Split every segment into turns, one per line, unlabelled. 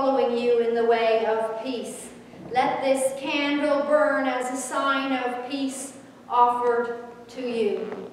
following you in the way of peace. Let this candle burn as a sign of peace offered to you.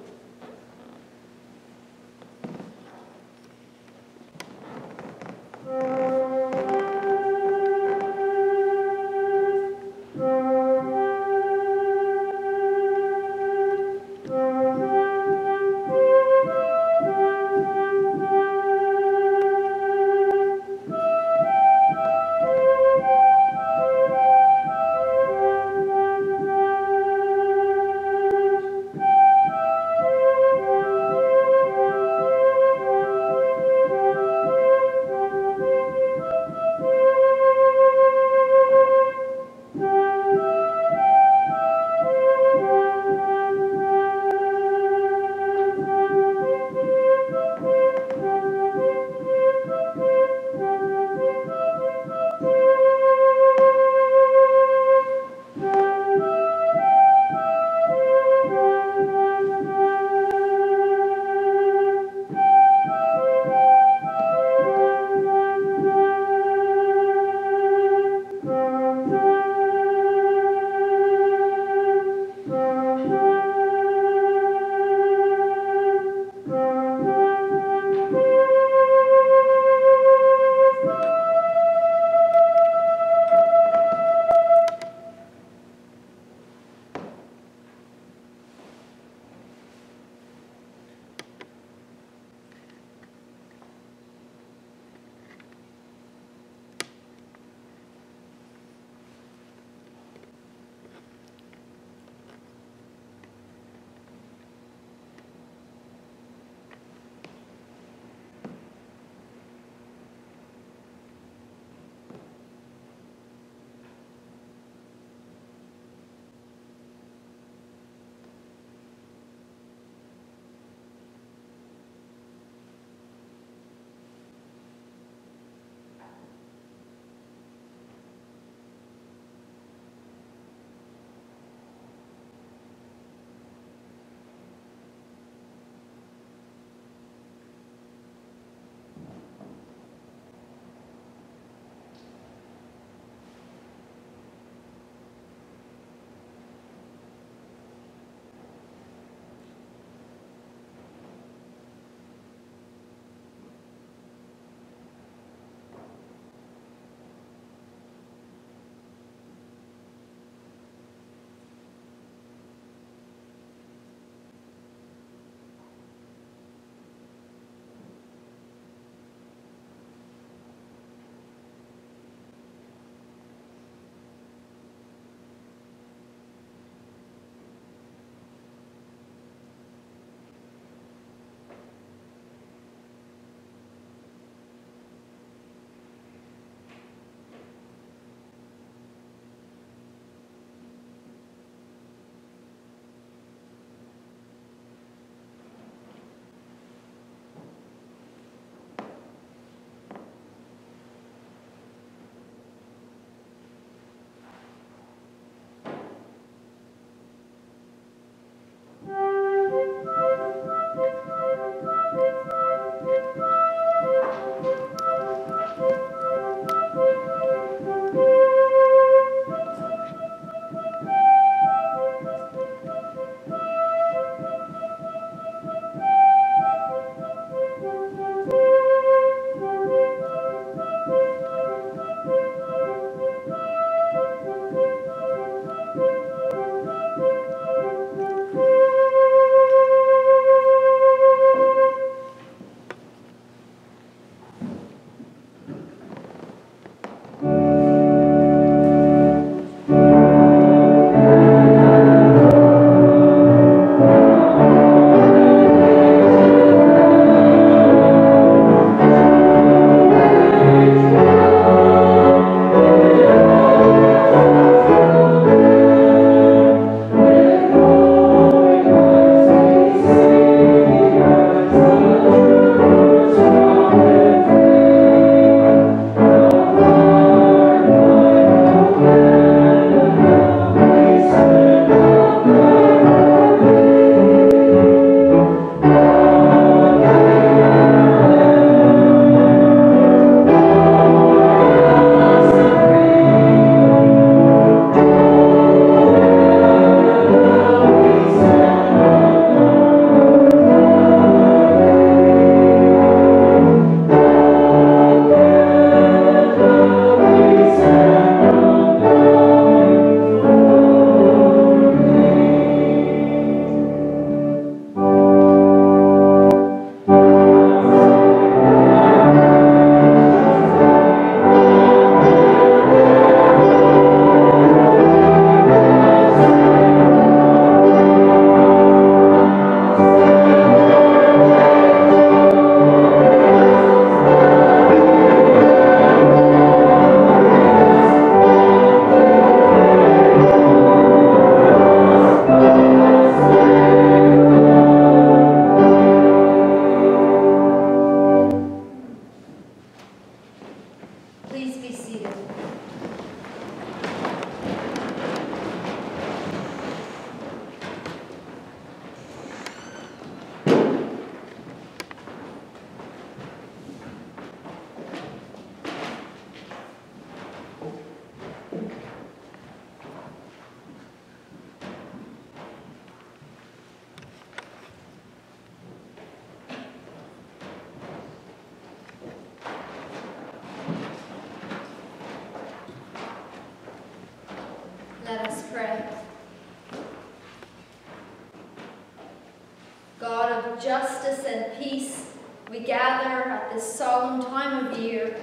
Peace, we gather at this solemn time of year,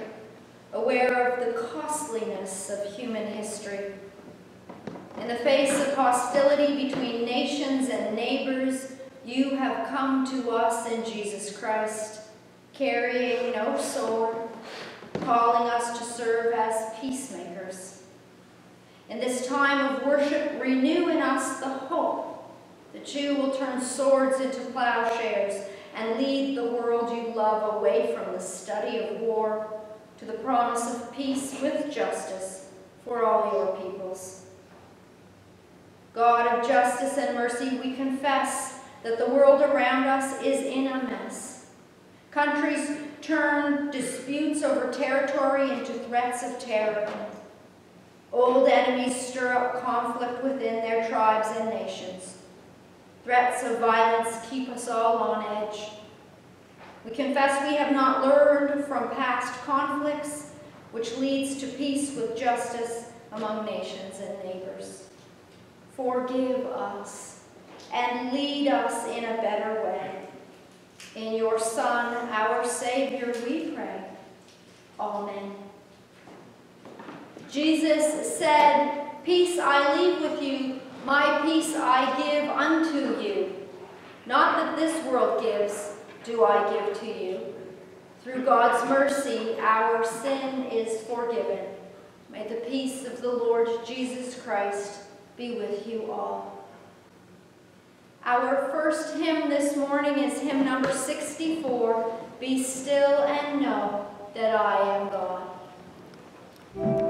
aware of the costliness of human history. In the face of hostility between nations and neighbors, you have come to us in Jesus Christ, carrying no sword, calling us to serve as peacemakers. In this time of worship, renew in us the hope that you will turn swords into plowshares and lead the world you love away from the study of war to the promise of peace with justice for all your peoples. God of justice and mercy, we confess that the world around us is in a mess. Countries turn disputes over territory into threats of terror. Old enemies stir up conflict within their tribes and nations. Threats of violence keep us all on edge. We confess we have not learned from past conflicts, which leads to peace with justice among nations and neighbors. Forgive us and lead us in a better way. In your Son, our Savior, we pray. Amen. Jesus said, Peace I leave with you, my peace I give unto you. Not that this world gives, do I give to you. Through God's mercy, our sin is forgiven. May the peace of the Lord Jesus Christ be with you all. Our first hymn this morning is hymn number 64, Be Still and Know That I Am God.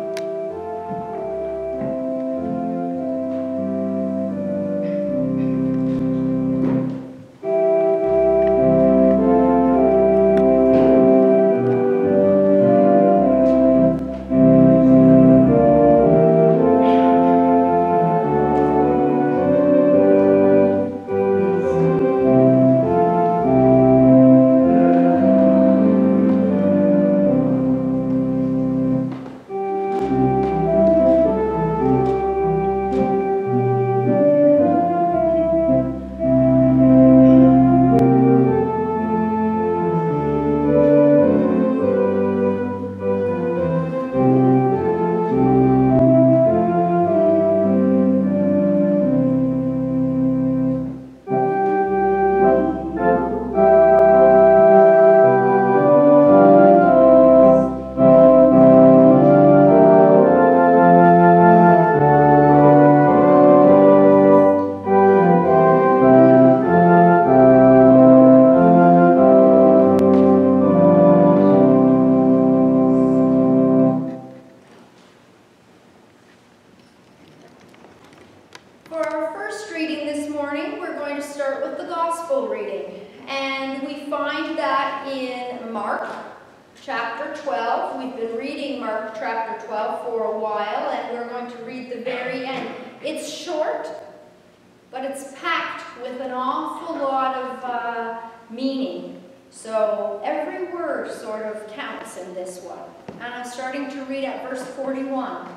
this one. And I'm starting to read at verse 41.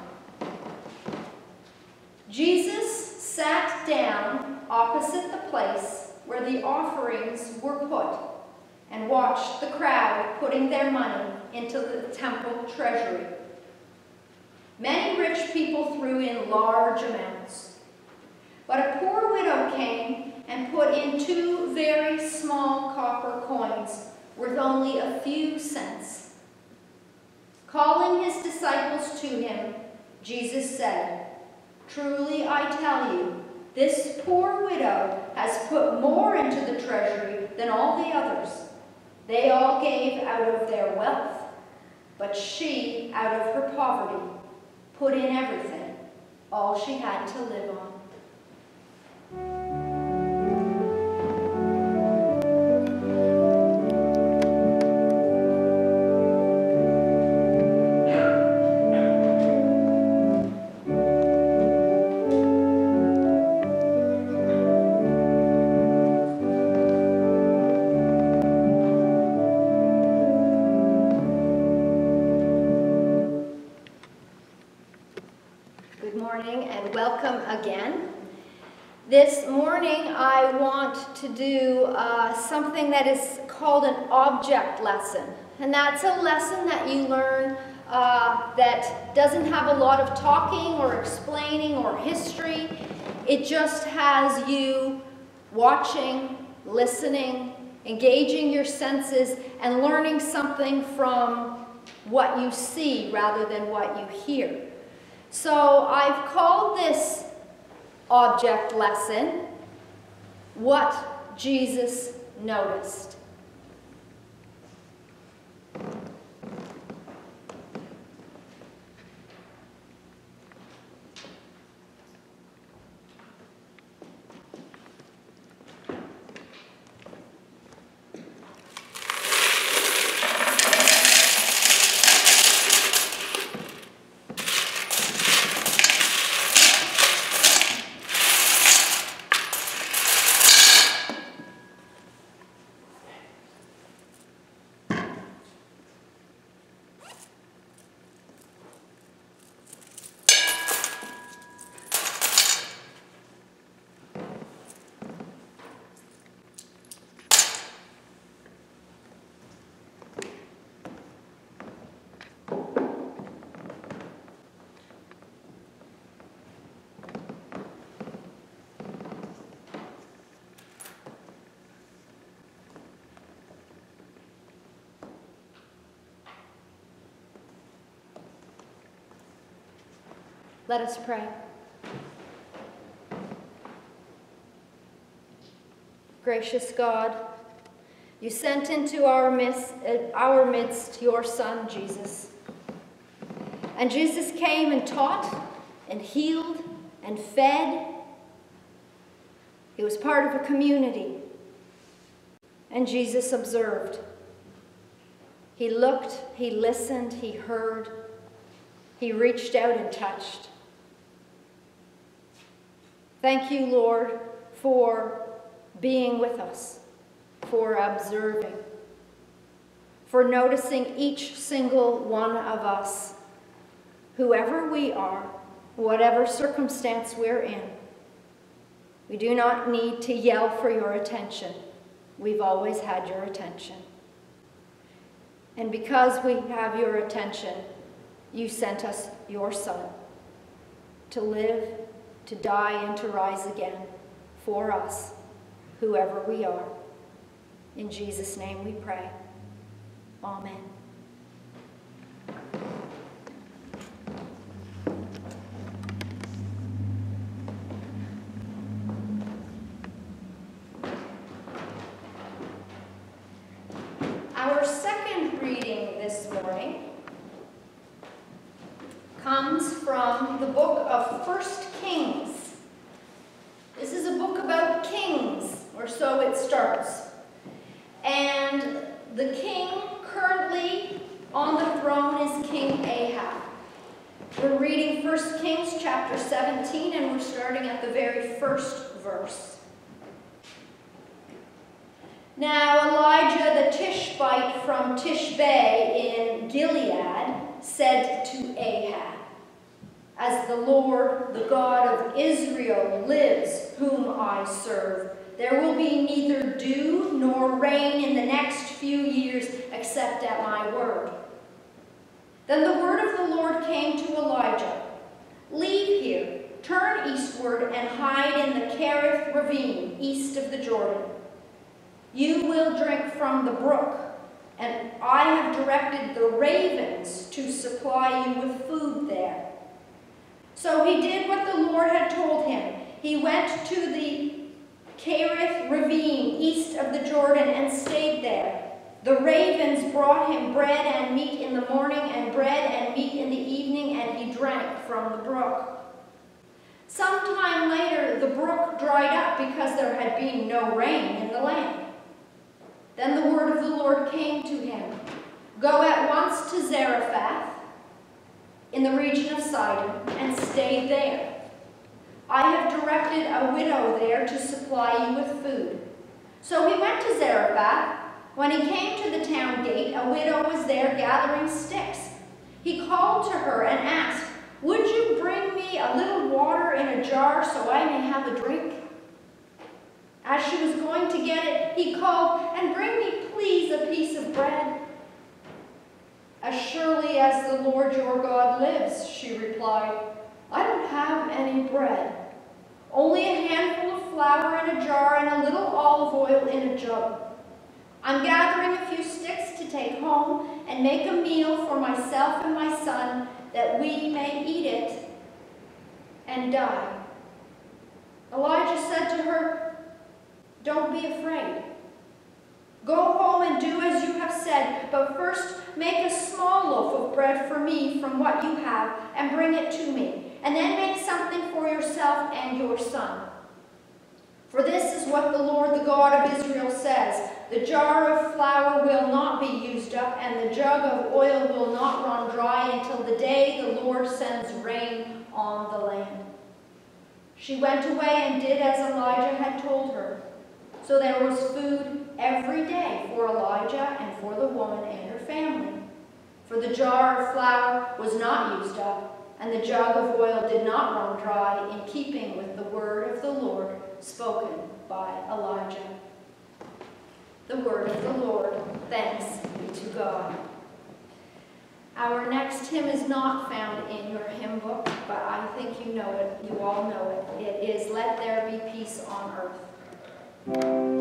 Jesus sat down opposite the place where the offerings were put and watched the crowd putting their money into the temple treasury. Many rich people threw in large amounts. But a poor widow came and put in two very small copper coins worth only a few cents. Calling his disciples to him, Jesus said, Truly I tell you, this poor widow has put more into the treasury than all the others. They all gave out of their wealth, but she, out of her poverty, put in everything, all she had to live on. Uh, something that is called an object lesson. And that's a lesson that you learn uh, that doesn't have a lot of talking or explaining or history. It just has you watching, listening, engaging your senses, and learning something from what you see rather than what you hear. So I've called this object lesson, What Jesus Noticed. Let us pray. Gracious God, you sent into our midst, our midst your Son, Jesus. And Jesus came and taught and healed and fed. He was part of a community. And Jesus observed. He looked, he listened, he heard, he reached out and touched. Thank you, Lord, for being with us, for observing, for noticing each single one of us, whoever we are, whatever circumstance we're in. We do not need to yell for your attention. We've always had your attention. And because we have your attention, you sent us your Son to live to die and to rise again for us, whoever we are. In Jesus' name we pray. Amen. Our second reading this morning comes from the book of First Kings. This is a book about kings, or so it starts. And the king currently on the throne is King Ahab. We're reading 1 Kings chapter 17, and we're starting at the very first verse. Now Elijah the Tishbite from Tishbe in Gilead said to Ahab, As the Lord, the God of Israel, lives, whom I serve, there will be neither dew nor rain in the next few years except at my word. Then the word of the Lord came to Elijah, Leave here, turn eastward, and hide in the Kerith ravine, east of the Jordan. You will drink from the brook, and I have directed the ravens to supply you with food there. So he did what the Lord had told him. He went to the Kerith ravine east of the Jordan and stayed there. The ravens brought him bread and meat in the morning and bread and meat in the evening, and he drank from the brook. Some time later, the brook dried up because there had been no rain in the land. Then the word of the Lord came to him. Go at once to Zarephath in the region of Sidon and stay there. I have directed a widow there to supply you with food. So he went to Zarephath. When he came to the town gate, a widow was there gathering sticks. He called to her and asked, Would you bring me a little water in a jar so I may have a drink? As she was going to get it, he called, And bring me, please, a piece of bread. As surely as the Lord your God lives, she replied, I don't have any bread. Only a handful of flour in a jar and a little olive oil in a jug. I'm gathering a few sticks to take home and make a meal for myself and my son that we may eat it and die. Elijah said to her, Don't be afraid. Go home and do as you have said, but first make a small loaf of bread for me from what you have and bring it to me, and then make something for yourself and your son. For this is what the Lord, the God of Israel, says The jar of flour will not be used up, and the jug of oil will not run dry until the day the Lord sends rain on the land. She went away and did as Elijah had told her. So there was food every day for Elijah and for the woman and her family. For the jar of flour was not used up, and the jug of oil did not run dry, in keeping with the word of the Lord spoken by Elijah. The word of the Lord. Thanks be to God. Our next hymn is not found in your hymn book, but I think you know it. You all know it. It is Let There Be Peace on Earth. Thank you.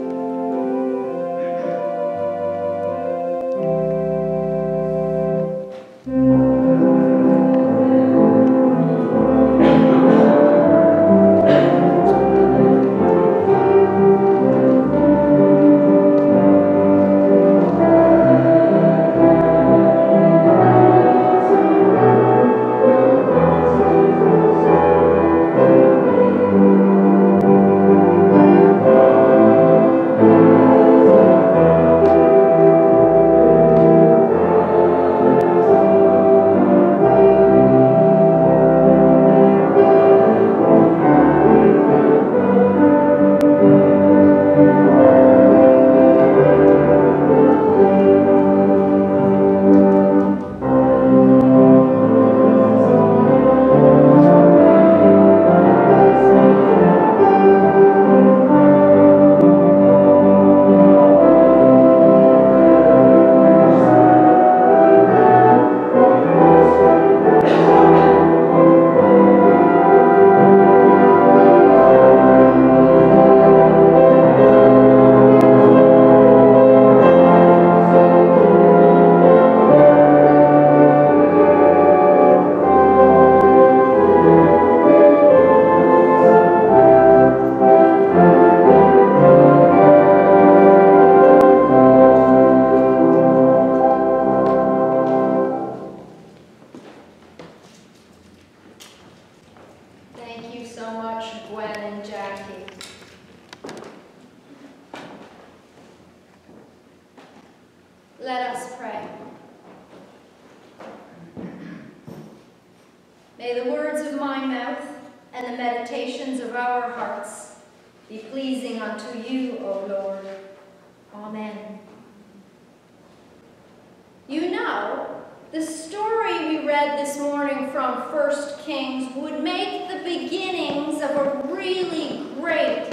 The story we read this morning from 1 Kings would make the beginnings of a really great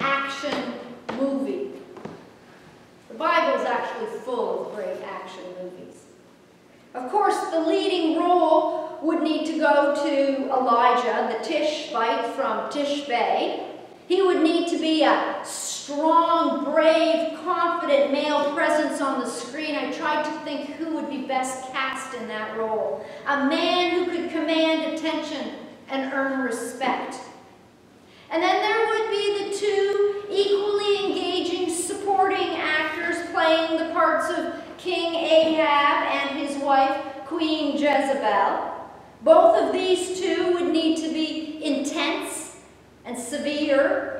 action movie. The Bible is actually full of great action movies. Of course, the leading role would need to go to Elijah, the Tishbite from Tishbe. He would need to be a strong, brave, confident male presence on the screen, I tried to think who would be best cast in that role. A man who could command attention and earn respect. And then there would be the two equally engaging supporting actors playing the parts of King Ahab and his wife, Queen Jezebel. Both of these two would need to be intense and severe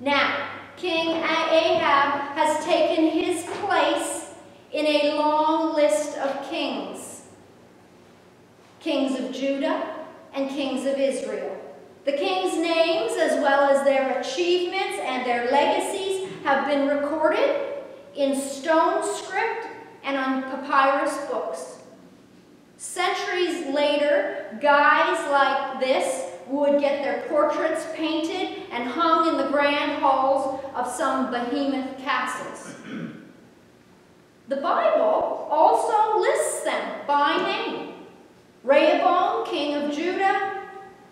Now, King Ahab has taken his place in a long list of kings. Kings of Judah and kings of Israel. The kings' names, as well as their achievements and their legacies, have been recorded in stone script and on papyrus books. Centuries later, guys like this would get their portraits painted and hung in the grand halls of some behemoth castles. The Bible also lists them by name. Rehoboam, king of Judah,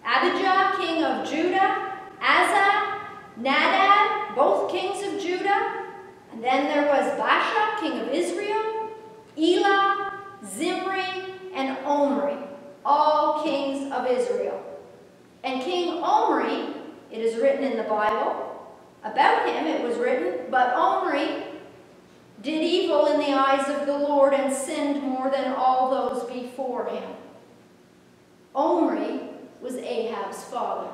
Abijah, king of Judah, Asa, Nadab, both kings of Judah, and then there was Baasha, king of Israel, Elah, Zimri, and Omri, all kings of Israel. And King Omri, it is written in the Bible, about him it was written, but Omri did evil in the eyes of the Lord and sinned more than all those before him. Omri was Ahab's father.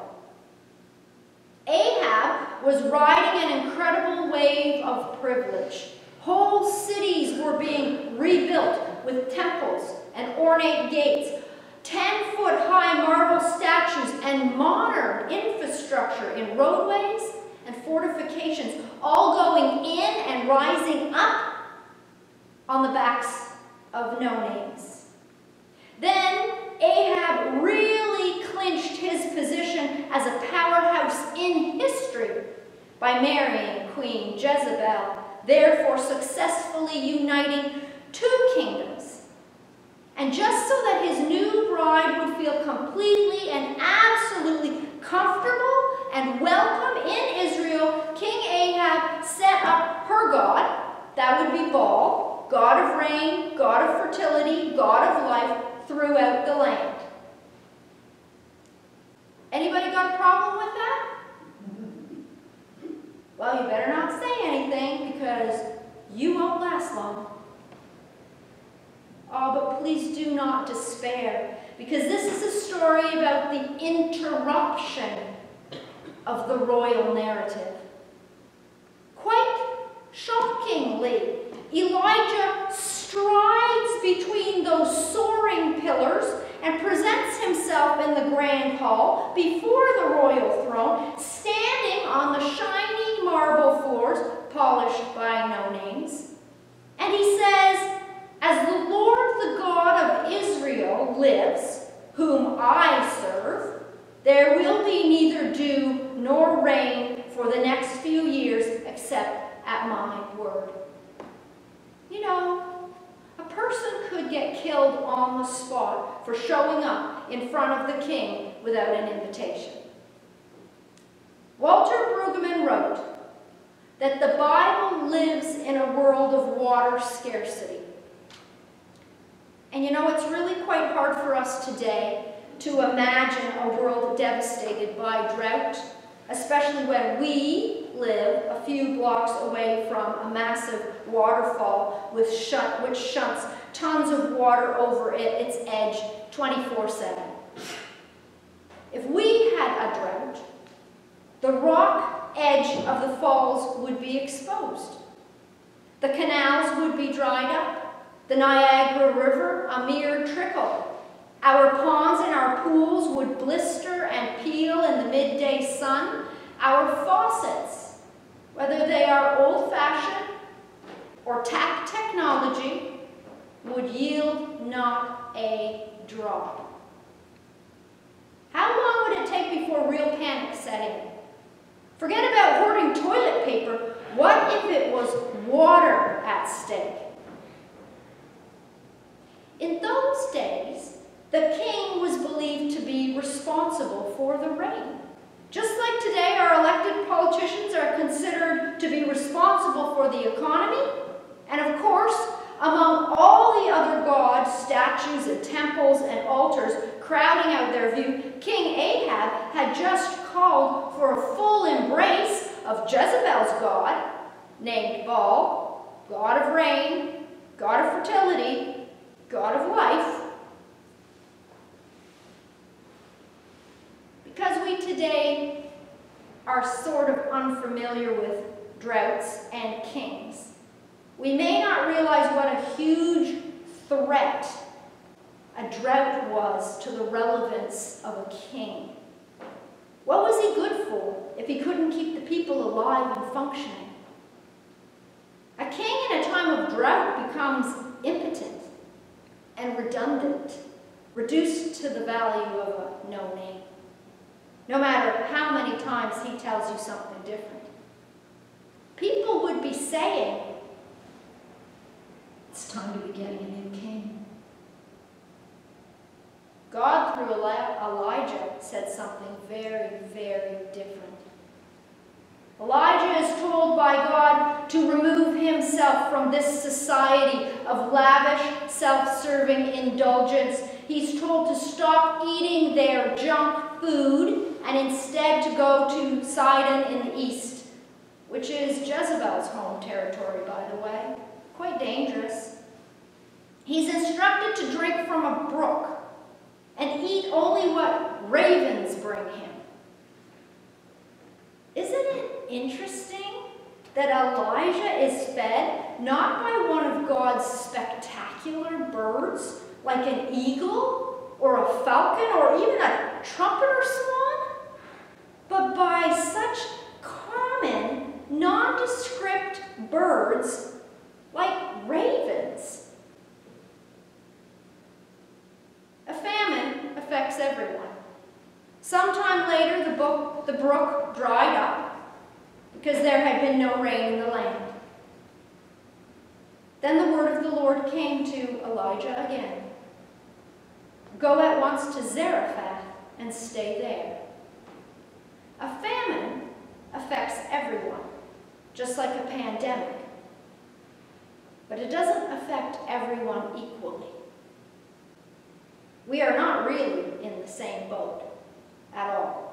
Ahab was riding an incredible wave of privilege. Whole cities were being rebuilt with temples and ornate gates, 10 foot high marble statues, infrastructure in roadways and fortifications, all going in and rising up on the backs of no names. Then Ahab really clinched his position as a powerhouse in history by marrying Queen Jezebel, therefore successfully uniting two kingdoms and just so that his new bride would feel completely and absolutely comfortable and welcome in Israel, King Ahab set up her god, that would be Baal, god of rain, god of fertility, god of life, throughout the land. Anybody got a problem with that? Well, you better not say anything because you won't last long. Oh, but please do not despair, because this is a story about the interruption of the royal narrative. Quite shockingly, Elijah strides between those soaring pillars and presents himself in the grand hall before the royal throne, standing on the shiny marble floors polished by no names. And he says, as the Lord, the lives, whom I serve, there will be neither dew nor rain for the next few years except at my word. You know, a person could get killed on the spot for showing up in front of the king without an invitation. Walter Brueggemann wrote that the Bible lives in a world of water scarcity. And you know, it's really quite hard for us today to imagine a world devastated by drought, especially when we live a few blocks away from a massive waterfall with shunt, which shunts tons of water over it, its edge 24-7. If we had a drought, the rock edge of the falls would be exposed. The canals would be dried up. The Niagara River, a mere trickle. Our ponds and our pools would blister and peel in the midday sun. Our faucets, whether they are old-fashioned or tap technology, would yield not a drop. How long would it take before real panic set in? Forget about hoarding toilet paper. What if it was water at stake? In those days, the king was believed to be responsible for the rain. Just like today, our elected politicians are considered to be responsible for the economy, and of course, among all the other gods, statues, and temples and altars crowding out their view, King Ahab had just called for a full embrace of Jezebel's god, named Baal, god of rain, god of fertility, God of life. Because we today are sort of unfamiliar with droughts and kings, we may not realize what a huge threat a drought was to the relevance of a king. What was he good for if he couldn't keep the people alive and functioning? A king in a time of drought becomes impotent and redundant, reduced to the value of a no name, no matter how many times he tells you something different. People would be saying, it's time to be getting a new king. God, through Elijah, said something very, very different. Elijah is told by God to remove himself from this society of lavish, self-serving indulgence. He's told to stop eating their junk food and instead to go to Sidon in the east, which is Jezebel's home territory, by the way. Quite dangerous. He's instructed to drink from a brook and eat only what ravens bring him. Isn't it interesting that Elijah is fed not by one of God's spectacular birds, like an eagle or a falcon or even a trumpeter swan, but by such common, nondescript birds like ravens. A famine affects everyone. Sometime later, the, book, the brook dried up because there had been no rain in the land. Then the word of the Lord came to Elijah again. Go at once to Zarephath and stay there. A famine affects everyone, just like a pandemic. But it doesn't affect everyone equally. We are not really in the same boat at all.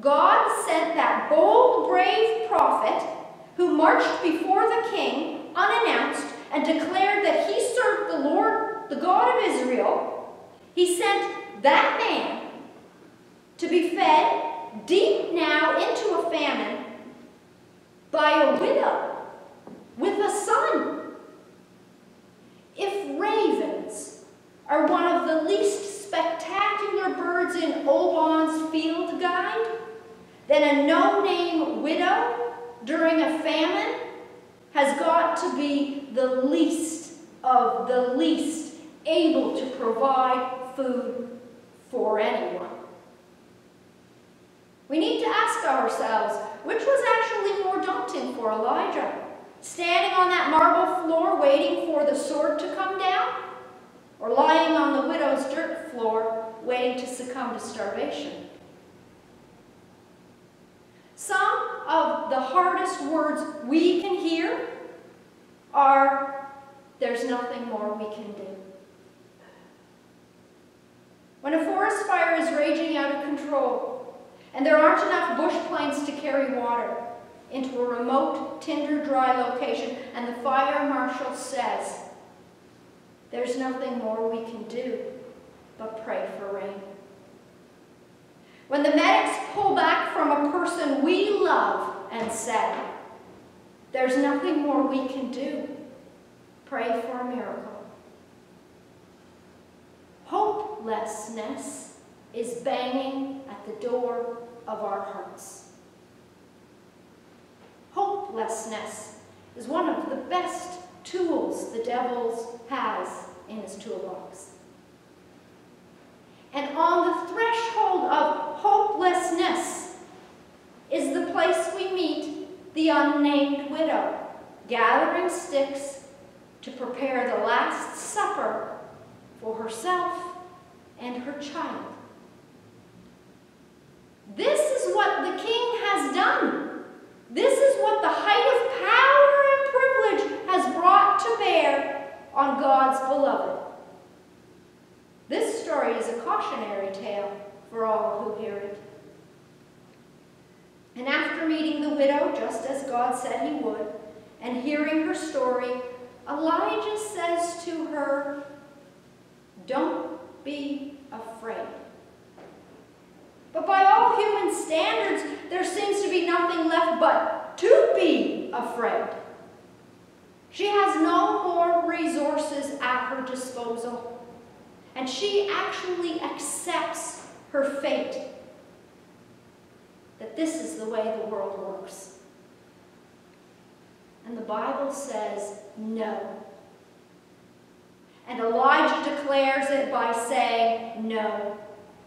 God sent that bold, brave prophet who marched before the king unannounced and declared that he served the Lord, the God of Israel. He sent that man to be fed deep now into a famine by a widow with a son. If ravens are one of the least spectacular birds in Audubon's field guide then a no-name widow during a famine has got to be the least of the least able to provide food for anyone. We need to ask ourselves, which was actually more daunting for Elijah? Standing on that marble floor waiting for the sword to come down? or lying on the widow's dirt floor waiting to succumb to starvation. Some of the hardest words we can hear are, there's nothing more we can do. When a forest fire is raging out of control, and there aren't enough bush planes to carry water into a remote, tinder dry location, and the fire marshal says, there's nothing more we can do but pray for rain. When the medics pull back from a person we love and say, there's nothing more we can do, pray for a miracle. Hopelessness is banging at the door of our hearts. Hopelessness is one of the best tools the devil has in his toolbox. And on the threshold of hopelessness is the place we meet the unnamed widow, gathering sticks to prepare the Last Supper for herself and her child. This is what the king has done. This is what the height of power and privilege has brought to bear on God's beloved. This story is a cautionary tale for all who hear it. And after meeting the widow, just as God said he would, and hearing her story, Elijah says to her, Don't be afraid. But by all human standards, there seems to be nothing left but to be afraid. She has no more resources at her disposal, and she actually accepts her fate that this is the way the world works. And the Bible says no. And Elijah declares it by saying, No,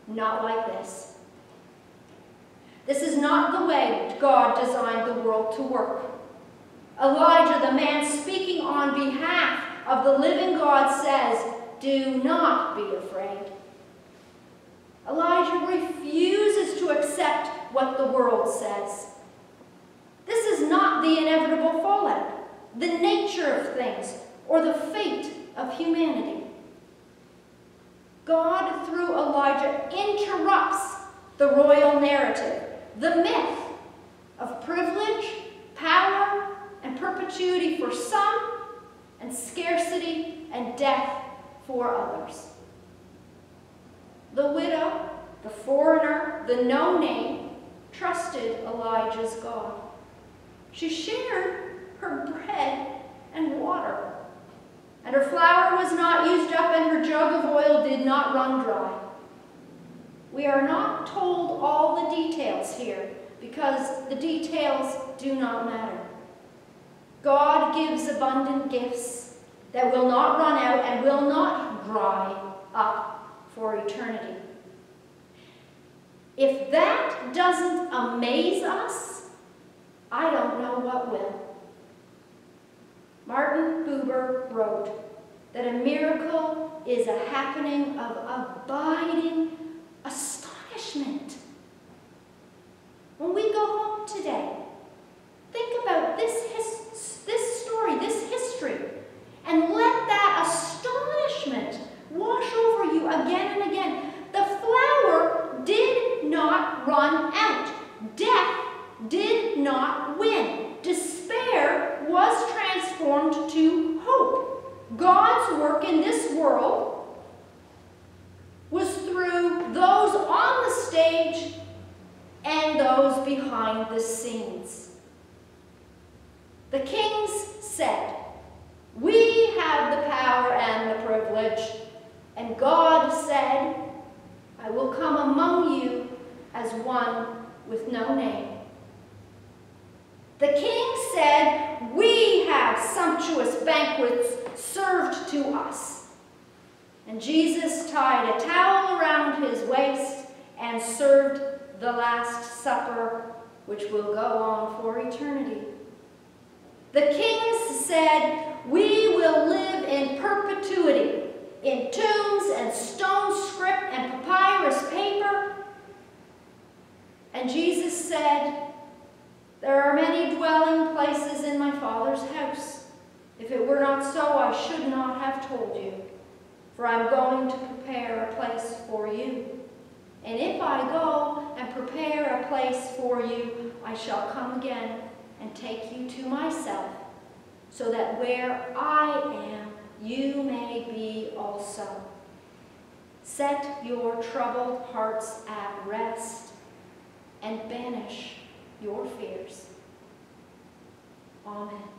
not like this. This is not the way God designed the world to work. Elijah, the man speaking on behalf of the living God, says, Do not be afraid. Elijah refuses to accept what the world says. This is not the inevitable fallout, the nature of things, or the fate of humanity. God, through Elijah, interrupts the royal narrative, the myth of privilege, power, and perpetuity for some, and scarcity and death for others. The widow, the foreigner, the no-name, trusted Elijah's God. She shared her bread and water and her flour was not used up, and her jug of oil did not run dry. We are not told all the details here, because the details do not matter. God gives abundant gifts that will not run out and will not dry up for eternity. If that doesn't amaze us, I don't know what will. Martin Buber wrote that a miracle is a happening of abiding astonishment. When we go home today, think about this, his, this story, this history, and let that astonishment wash over you again and again. The flour did not run out. Death did not win. Despair was transformed to hope. God's work in this world was through those on the stage and those behind the scenes. The kings said, We have the power and the privilege. And God said, I will come among you as one with no name. The king said, We have sumptuous banquets served to us. And Jesus tied a towel around his waist and served the Last Supper, which will go on for eternity. The kings said, We will live in perpetuity, in tombs and stone script and papyrus paper. And Jesus said, there are many dwelling places in my Father's house. If it were not so, I should not have told you. For I am going to prepare a place for you. And if I go and prepare a place for you, I shall come again and take you to myself, so that where I am, you may be also. Set your troubled hearts at rest and banish your fears. Amen.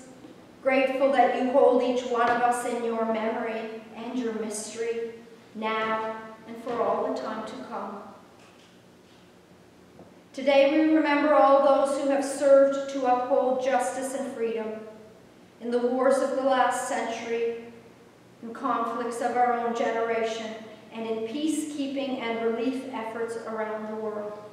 grateful that you hold each one of us in your memory and your mystery, now and for all the time to come. Today we remember all those who have served to uphold justice and freedom in the wars of the last century, in conflicts of our own generation, and in peacekeeping and relief efforts around the world.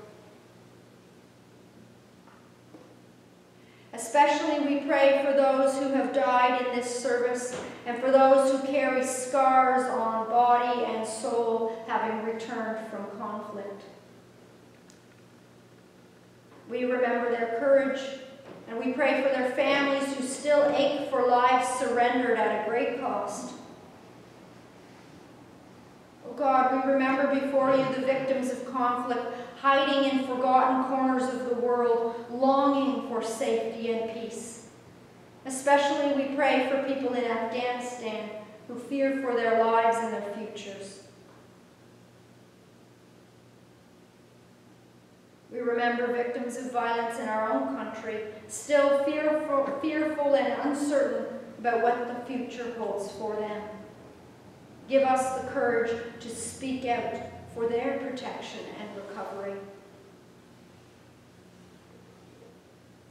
Especially we pray for those who have died in this service and for those who carry scars on body and soul having returned from conflict. We remember their courage and we pray for their families who still ache for lives surrendered at a great cost. Oh God, we remember before you the victims of conflict hiding in forgotten corners of the world, longing for safety and peace. Especially we pray for people in Afghanistan who fear for their lives and their futures. We remember victims of violence in our own country, still fearful, fearful and uncertain about what the future holds for them. Give us the courage to speak out for their protection and recovery.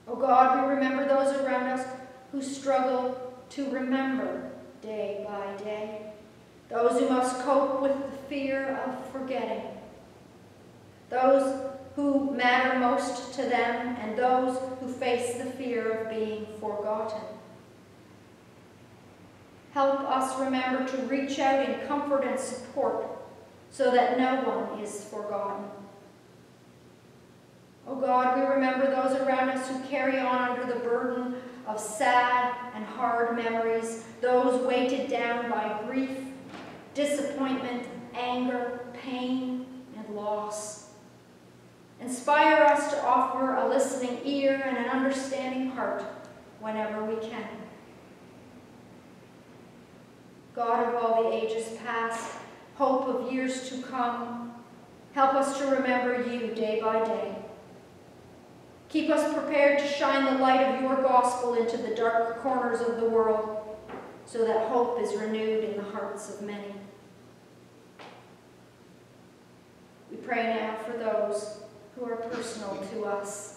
Oh God, we remember those around us who struggle to remember day by day. Those who must cope with the fear of forgetting. Those who matter most to them and those who face the fear of being forgotten. Help us remember to reach out in comfort and support so that no one is forgotten. Oh God, we remember those around us who carry on under the burden of sad and hard memories, those weighted down by grief, disappointment, anger, pain, and loss. Inspire us to offer a listening ear and an understanding heart whenever we can. God of all the ages past, hope of years to come. Help us to remember you day by day. Keep us prepared to shine the light of your gospel into the dark corners of the world so that hope is renewed in the hearts of many. We pray now for those who are personal to us.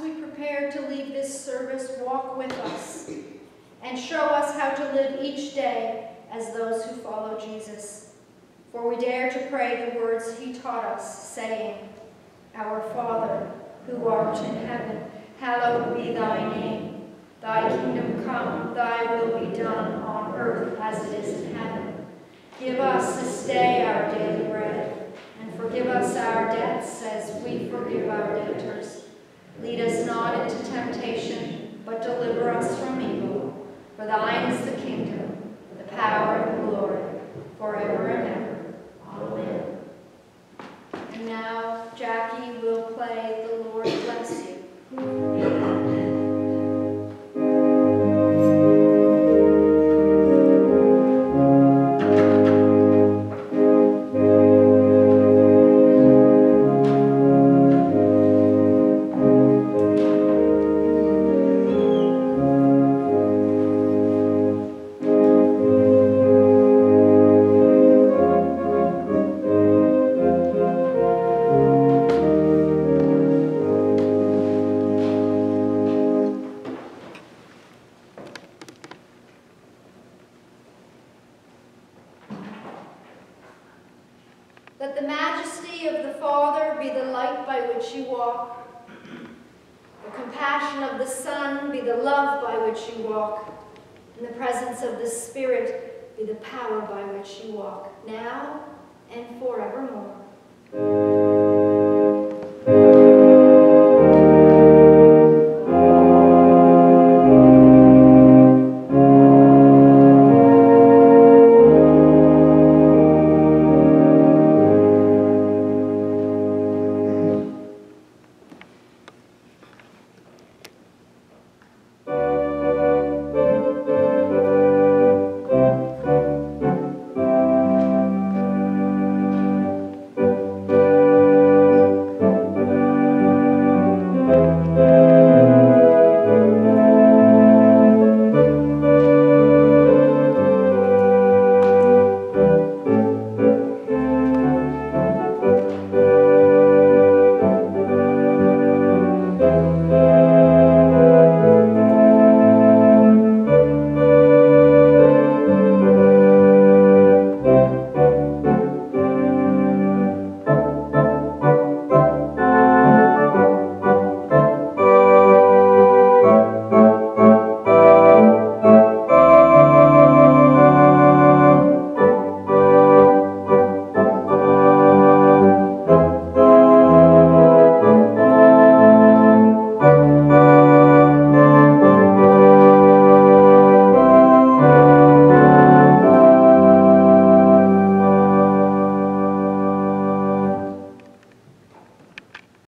As we prepare to leave this service, walk with us and show us how to live each day as those who follow Jesus. For we dare to pray the words he taught us, saying, Our Father, who art in heaven, hallowed be thy name. Thy kingdom come, thy will be done on earth as it is in heaven. Give us this day our daily bread, and forgive us our debts as we forgive our debtors Lead us not into temptation, but deliver us from evil. For thine is the kingdom,